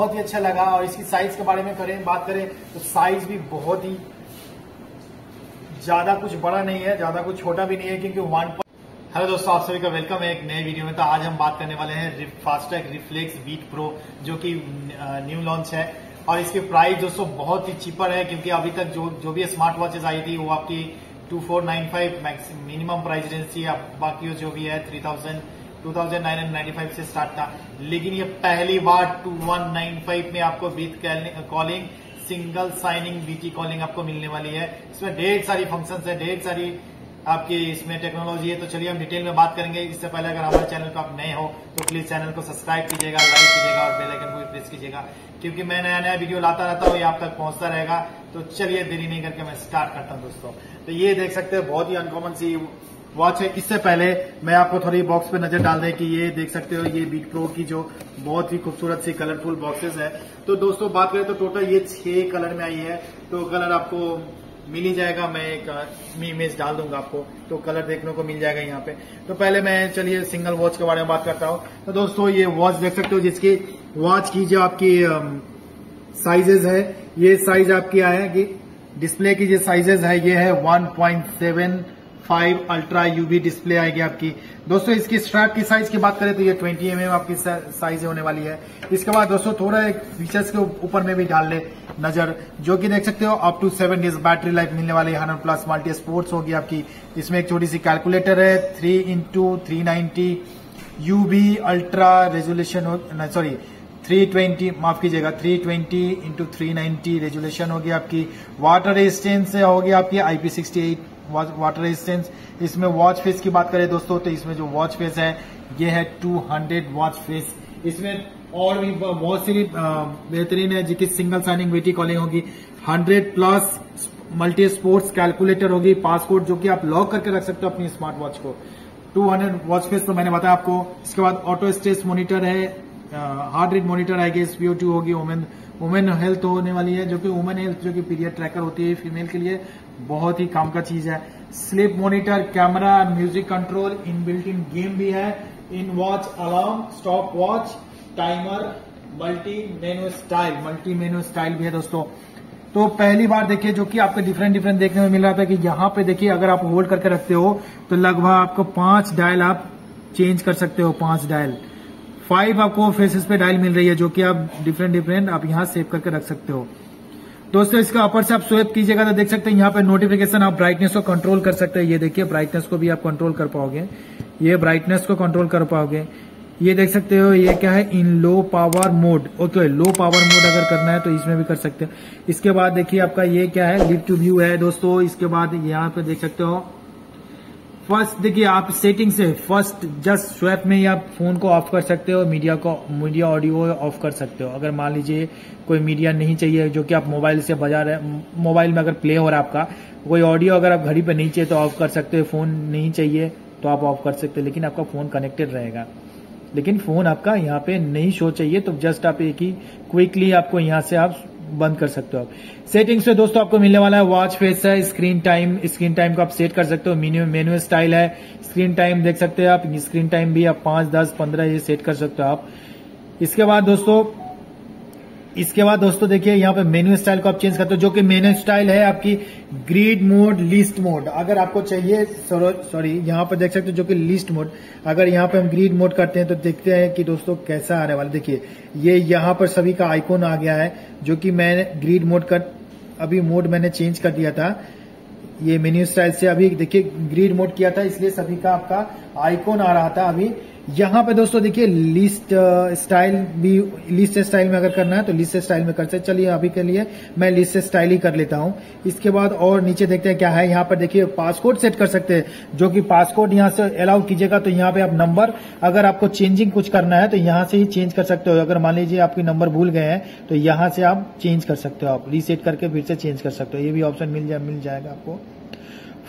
बहुत ही अच्छा लगा और इसकी साइज़ के बारे में करें, बात करें तो साइज़ भी बहुत ही ज़्यादा कुछ बड़ा नहीं है, ज़्यादा कुछ छोटा भी नहीं है, क्योंकि वन हेलो दोस्तों, आप सभी का वेलकम है एक नए वीडियो में। तो आज हम बात करने वाले हैं फास्टैग रिफ्लेक्स बीट प्रो जो कि न्यू लॉन्च है। और इसकी प्राइस दोस्तों बहुत ही चीपर है, क्योंकि अभी तक जो जो भी स्मार्ट वॉचेस आई थी, वो आपकी two four nine five minimum price range थी। बाकी जो भी है three thousand two thousand nine hundred ninety five से स्टार्ट था। लेकिन ये पहली बार टू वन नाइन फाइव में आपको BT calling single signing BT calling आपको मिलने वाली है। इसमें ढेर सारी फ़ंक्शंस है, ढेर सारी आपकी इसमें टेक्नोलॉजी है। तो चलिए हम डिटेल में बात करेंगे। इससे पहले अगर हमारे चैनल पर आप नए हो तो प्लीज़ चैनल को सब्सक्राइब कीजिएगा लाइक कीजिएगा और बेल आइकन को प्रेस कीजिएगा। क्योंकि मैं नया नया वीडियो लाता रहता हूँ, ये आप तक पहुँचता रहेगा। तो चलिए, देरी नहीं करके मैं स्टार्ट करता हूँ दोस्तों। तो ये देख सकते हैं, बहुत ही अनकॉमन सी वॉच है इससे पहले मैं आपको थोड़ी बॉक्स पे नज़र डाल दें कि ये देख सकते हो, ये बीट प्रो की जो बहुत ही खूबसूरत सी कलरफुल बॉक्सेस है। तो दोस्तों, बात करें तो टोटल ये छह कलर में आई है। तो कलर आपको मिल ही जाएगा। मैं एक इमेज डाल दूँगा आपको। तो कलर देखने को मिल जाएगा यहाँ पे। तो पहले मैं, चलिए सिंगल वॉच के बारे में बात करता हूँ। तो दोस्तों, ये वॉच देख सकते हो, जिसकी वॉच की जो आपकी साइजेज है, ये साइज़ आपकी कि डिस्प्ले की जो साइजेज है, ये है 1.7 फाइव अल्ट्रा यूवी डिस्प्ले आएगी आपकी। दोस्तों, इसकी स्ट्रैप की साइज़ की बात करें तो ये 20 एम mm आपकी साइज़ होने वाली है। इसके बाद दोस्तों, थोड़ा एक फीचर्स के ऊपर में भी डाल ले नज़र, जो कि देख सकते हो up to seven days battery life मिलने वाली है। हंड्रेड प्लस मल्टी स्पोर्ट्स होगी आपकी। इसमें एक छोटी सी कैलकुलेटर है three into three ninety UV ultra resolution sorry 320 माफ़ कीजिएगा 320 ट्वेंटी इंटू थ्री रेजोल्यूशन होगी आपकी। वाटर रेजिस्टेंस होगी आपकी आईपी सिक्सटी वाटर रेजिस्टेंस इसमें वॉच फेस की बात करें दोस्तों तो इसमें जो वॉच फेस है, ये है 200 वॉच फेस इसमें और भी बहुत सी बेहतरीन है जिसकी सिंगल साइनिंग वेटी कॉलिंग होगी। 100 प्लस मल्टी स्पोर्ट्स कैलकुलेटर होगी पासपोर्ट जो कि आप लॉक करके रख सकते हो अपनी स्मार्ट वॉच को 200 वॉच फेस तो मैंने बताया आपको। इसके बाद ऑटो स्टेस मोनिटर है हार्ट रेट मोनिटर आएगी एसपीओ टू होगी वुमेन वुमेन हेल्थ होने वाली है, जो कि वुमेन हेल्थ जो कि पीरियड ट्रैकर होती है फीमेल के लिए, बहुत ही काम का चीज़ है। Sleep monitor camera music control in built in game भी है। In watch alarm stop watch timer multi menu style multi menu style भी है दोस्तों। तो पहली बार देखिए, जो कि आपको डिफरेंट डिफरेंट देखने में मिल रहा था कि यहाँ पे देखिए, अगर आप होल्ड करके रखते हो तो लगभग आपको पाँच डायल आप चेंज कर सकते हो, पाँच डायल फाइव आपको फेसेस पे डायल मिल रही है, जो कि आप डिफरेंट डिफरेंट आप यहाँ सेव करके रख सकते हो। दोस्तों, इसका अपर से आप स्वेप कीजिएगा तो देख सकते हैं, यहाँ पे नोटिफिकेशन आप ब्राइटनेस को कंट्रोल कर सकते हैं। ये देखिए ब्राइटनेस को भी आप कंट्रोल कर पाओगे। ये ब्राइटनेस को कंट्रोल कर पाओगे। ये देख सकते हो, ये क्या है? In low power mode okay low power mode अगर करना है तो इसमें भी कर सकते हो। इसके बाद देखिए, आपका ये क्या है? लिव टू व्यू है दोस्तों। इसके बाद यहाँ पे देख सकते हो फ़र्स्ट, देखिए, आप सेटिंग से फ़र्स्ट, जस्ट स्वैप में ही आप फ़ोन को ऑफ़ कर सकते हो, मीडिया को, मीडिया ऑडियो ऑफ़ कर सकते हो। अगर मान लीजिए कोई मीडिया नहीं चाहिए, जो कि आप मोबाइल से बजा रहे, मोबाइल में अगर प्ले हो रहा है आपका, कोई ऑडियो अगर आप घड़ी पे नहीं चाहिए तो ऑफ़ कर सकते हो, फ़ोन नहीं चाहिए तो आप ऑफ़ कर सकते हो, लेकिन आपका फ़ोन कनेक्टेड रहेगा। लेकिन फ़ोन आपका यहाँ पे नहीं शो चाहिए तो जस्ट आप एक ही क्विकली आपको यहाँ से आप बंद कर सकते हो आप। सेटिंग्स में दोस्तों आपको मिलने वाला है वॉच फेस है स्क्रीन टाइम स्क्रीन टाइम को आप सेट कर सकते हो। मीनू मेन्यू स्टाइल है स्क्रीन टाइम देख सकते हो आप स्क्रीन टाइम भी आप पाँच, दस, पंद्रह ये सेट कर सकते हो आप। इसके बाद दोस्तों इसके बाद दोस्तों देखिए, यहाँ पे मेन्यू स्टाइल को आप चेंज करते हो, जो कि मेन्यू स्टाइल है आपकी ग्रीड मोड लिस्ट मोड अगर आपको चाहिए सॉरी यहाँ पर देख सकते हो जो कि लिस्ट मोड अगर यहाँ पे हम ग्रीड मोड करते हैं तो देखते हैं कि दोस्तों कैसा आने वाला देखिए, ये यहाँ पर सभी का आइकोन आ गया है, जो कि मैंने ग्रीड मोड कर, अभी मोड मैंने चेंज कर दिया था। ये मेन्यू स्टाइल से अभी देखिए ग्रीड मोड किया था, इसलिए सभी का आपका आइकोन आ रहा था अभी। यहाँ पे दोस्तों देखिए लिस्ट स्टाइल भी लिस्ट स्टाइल में अगर करना है तो लिस्ट स्टाइल में कर सकते चलिए अभी के लिए मैं लिस्ट स्टाइल ही कर लेता हूँ। इसके बाद और नीचे देखते हैं क्या है। यहाँ पर देखिए पासकोड सेट कर सकते हैं, जो कि पासकोड यहाँ से अलाउ कीजिएगा तो यहाँ पे आप नंबर अगर आपको चेंजिंग कुछ करना है तो यहाँ से ही चेंज कर सकते हो। अगर मान लीजिए आपकी नंबर भूल गए हैं तो यहाँ से आप चेंज कर सकते हो आप। रीसेट करके फिर से चेंज कर सकते हो। ये भी ऑप्शन मिल मिल जाएगा आपको।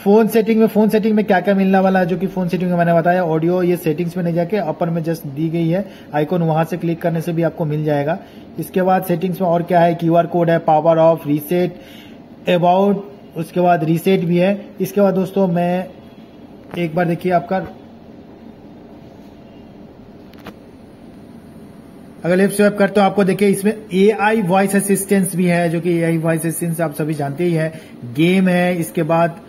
फ़ोन सेटिंग में, फ़ोन सेटिंग में क्या क्या मिलने वाला है, जो कि फ़ोन सेटिंग में मैंने बताया, ऑडियो ये सेटिंग्स में नहीं जाके अपर में जस्ट दी गई है। आइकॉन वहाँ से क्लिक करने से भी आपको मिल जाएगा। इसके बाद सेटिंग्स में और क्या है? क्यूआर कोड है पावर ऑफ़ रीसेट अबाउट उसके बाद रीसेट भी है। इसके बाद दोस्तों, मैं एक बार देखिए आपका अगर लेफ़्ट स्वेप करते हो, आपको देखिए इसमें ए आई वॉइस असिस्टेंस भी है, जो कि आई वॉइस असिस्टेंस आप सभी जानते ही है। गेम है, इसके बाद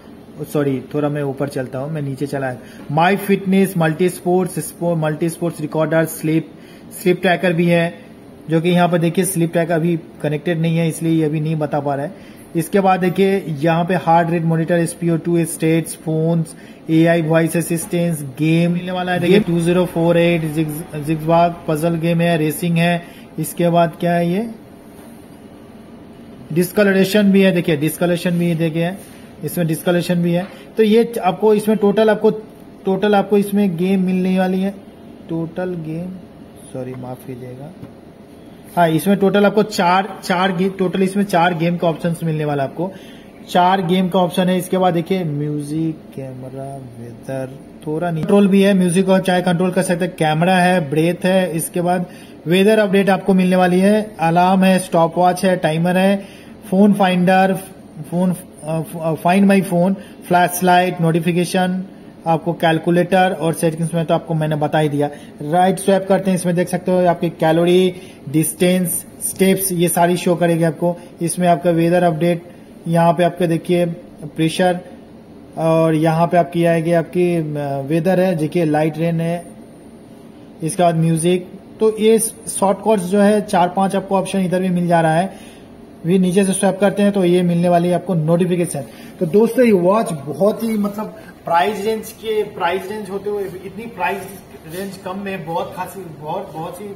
सॉरी थोड़ा मैं ऊपर चलता हूँ, मैं नीचे चला my fitness multi sports multi sports recorder sleep sleep tracker भी है, जो कि यहाँ पर देखिए स्लिप ट्रैकर अभी कनेक्टेड नहीं है, इसलिए ये अभी नहीं बता पा रहा है। इसके बाद देखिए यहाँ पे heart rate monitor SPO two status phone A I voice assistance game मिलने वाला है देखिए। Two zero four eight zigzag puzzle game है रेसिंग है। इसके बाद क्या है ये? डिस्कलरेशन भी है देखिए डिस्कलेशन भी देखिए इसमें डिस्कलेशन भी है। तो ये आपको इसमें टोटल आपको टोटल आपको इसमें गेम मिलने वाली है। टोटल गेम सॉरी माफ़ कीजिएगा। हाँ इसमें टोटल आपको चार चार टोटल इसमें चार गेम का ऑप्शन मिलने वाला आपको। चार गेम का ऑप्शन है, इसके बाद देखिए म्यूज़िक कैमरा वेदर थोड़ा कंट्रोल भी है म्यूज़िक और चाहे कंट्रोल कर सकते हैं कैमरा है ब्रेथ है, इसके बाद वेदर अपडेट आपको मिलने वाली है। अलार्म है स्टॉप वॉच है टाइमर है phone finder phone find my phone flash light notification आपको कैलकुलेटर और सेटिंग्स में तो आपको मैंने बता ही दिया। राइट स्वैप करते हैं, इसमें देख सकते हो आपकी कैलोरी डिस्टेंस स्टेप्स ये सारी शो करेगी आपको। इसमें आपका वेदर अपडेट यहाँ पे आपके देखिए प्रेशर और यहाँ पे आपकी आएगी आपकी वेदर है, देखिए लाइट रेन है। इसके बाद म्यूज़िक तो ये शॉर्ट कॉर्ड्स जो है, चार पाँच आपको ऑप्शन इधर भी मिल जा रहा है। भी नीचे से स्वैप करते हैं तो ये मिलने वाली है आपको नोटिफिकेशन तो दोस्तों, ये वॉच बहुत ही मतलब प्राइस रेंज के प्राइस रेंज होते हुए, इतनी प्राइस रेंज कम में बहुत खासी, बहुत बहुत सी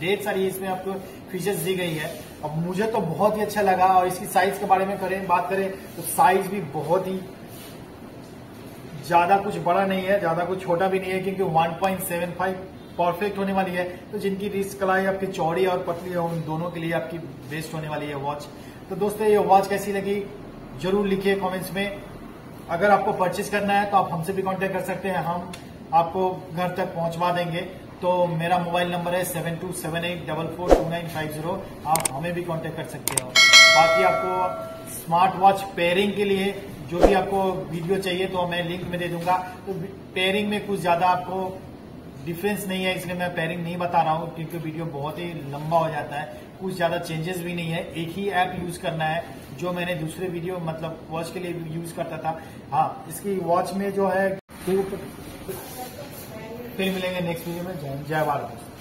ढेर सारी इसमें आपको फीचर्स दी गई है। अब मुझे तो बहुत ही अच्छा लगा और इसकी साइज़ के बारे में करें, बात करें तो साइज़ भी बहुत ही ज़्यादा कुछ बड़ा नहीं है, ज़्यादा कुछ छोटा भी नहीं है, क्योंकि 1.75 परफेक्ट होने वाली है। तो जिनकी रिस्क कलाई आपकी चौड़ी और पतली है, उन दोनों के लिए आपकी बेस्ट होने वाली है वॉच तो दोस्तों, ये वॉच कैसी लगी? ज़रूर लिखिए कमेंट्स में। अगर आपको परचेज करना है तो आप हमसे भी कॉन्टेक्ट कर सकते हैं। हम आपको घर तक पहुंचवा देंगे। तो मेरा मोबाइल नंबर है seven two seven eight double four two nine five zero आप हमें भी कांटेक्ट कर सकते हो। बाकी आपको स्मार्ट वॉच पेयरिंग के लिए जो भी आपको वीडियो चाहिए तो मैं लिंक में दे दूँगा। तो पेयरिंग में कुछ ज़्यादा आपको डिफरेंस नहीं है, इसलिए मैं पेयरिंग नहीं बता रहा हूँ, क्योंकि वीडियो बहुत ही लंबा हो जाता है। कुछ ज़्यादा चेंजेस भी नहीं है। एक ही ऐप यूज़ करना है, जो मैंने दूसरे वीडियो मतलब वॉच के लिए यूज़ करता था। हाँ इसकी वॉच में जो है फिर मिलेंगे नेक्स्ट वीडियो में। जय भारत।